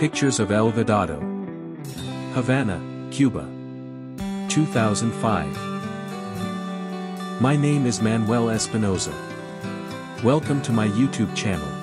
Pictures of El Vedado. Havana, Cuba. 2005. My name is Manuel Espinosa. Welcome to my YouTube channel.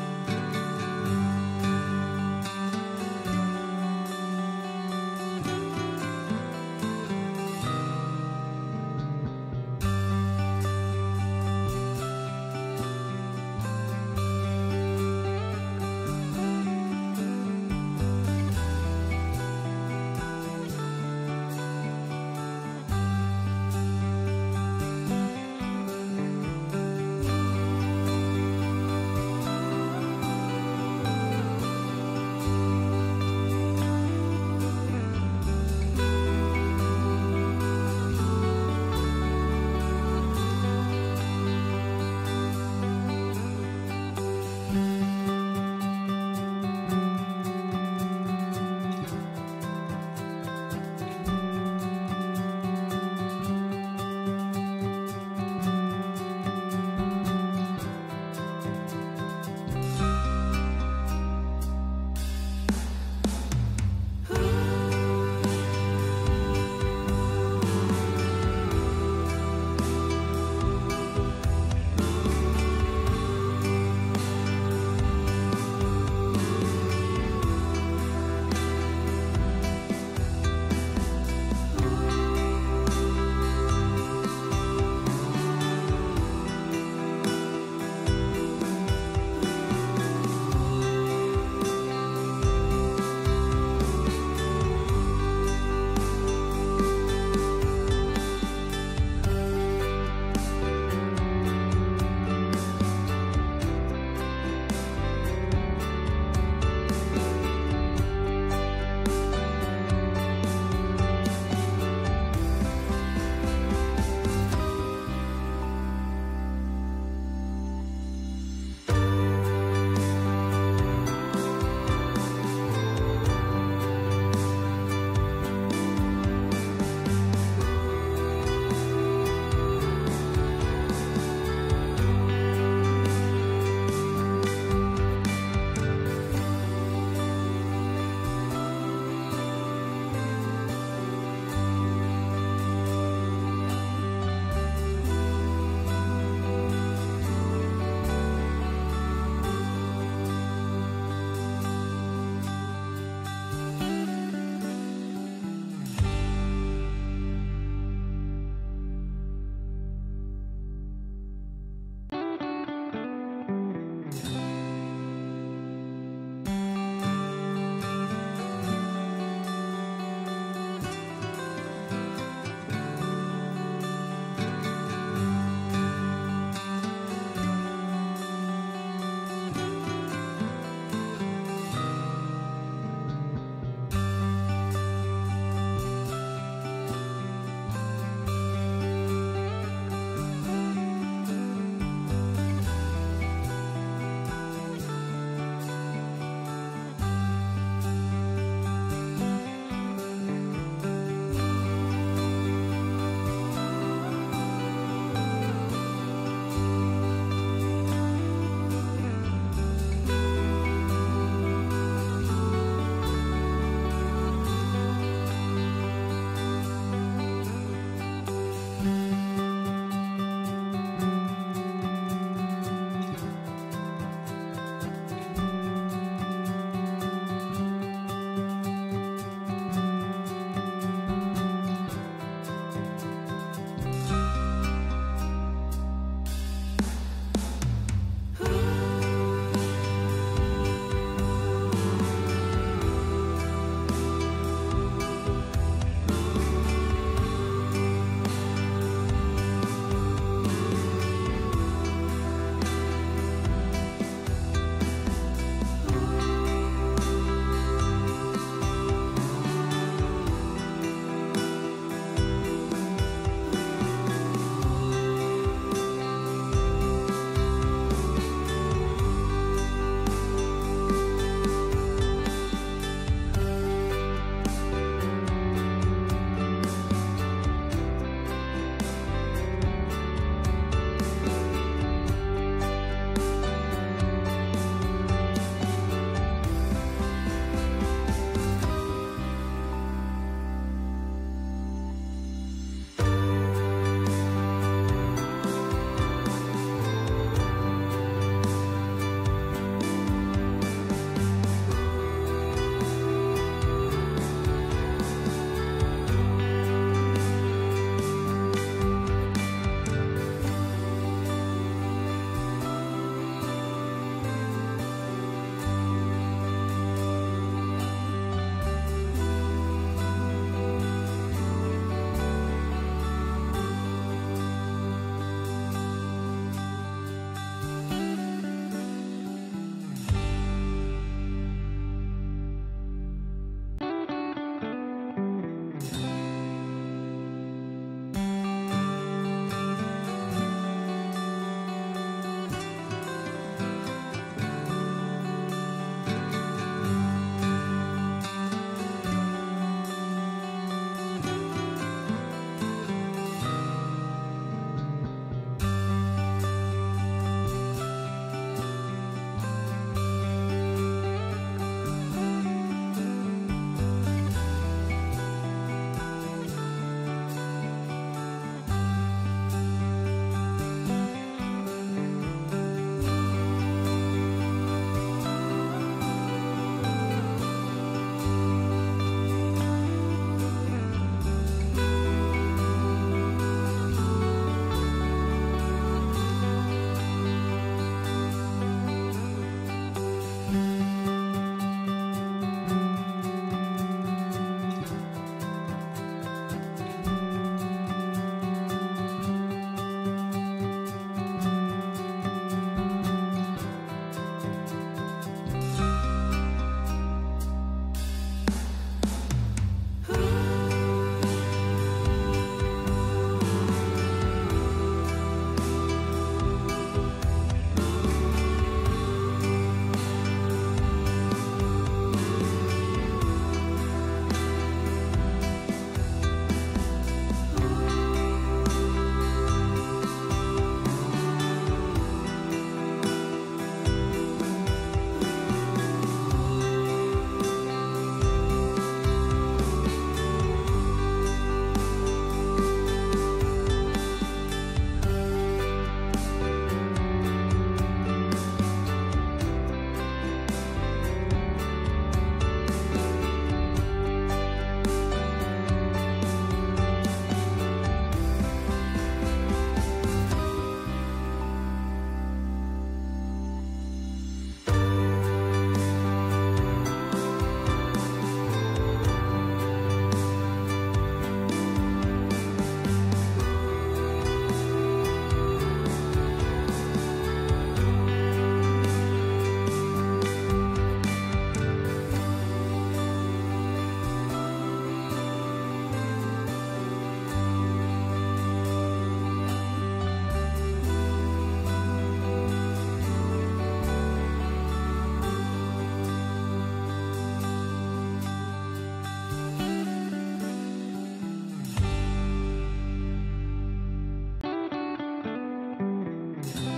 Bye.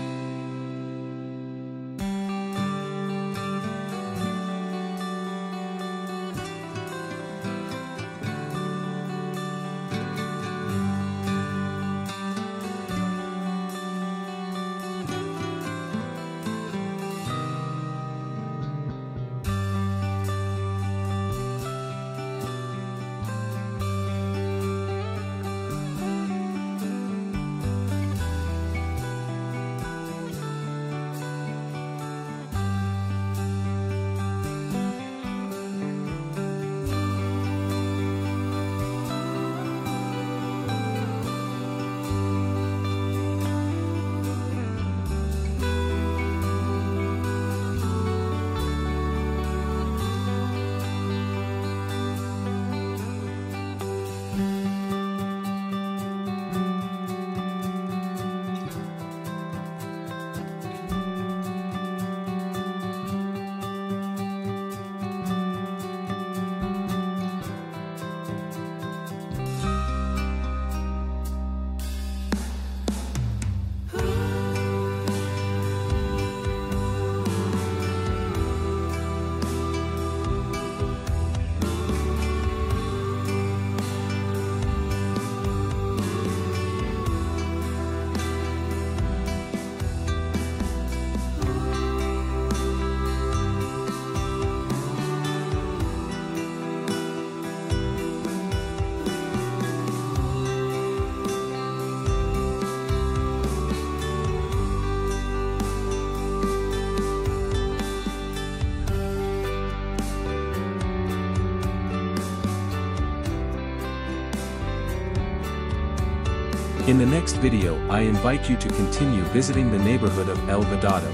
In the next video I invite you to continue visiting the neighborhood of El Vedado.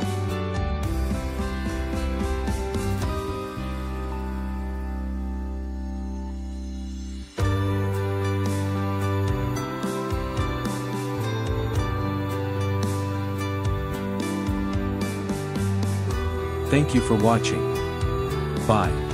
Thank you for watching. Bye.